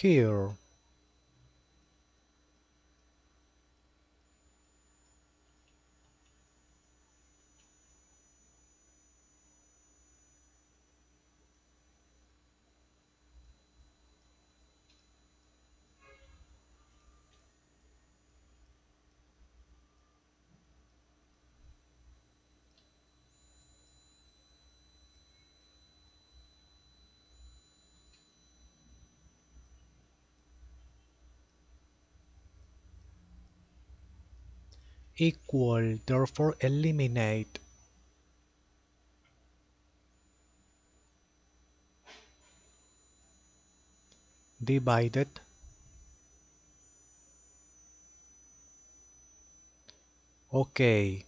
here equal therefore eliminate. Divided. Okay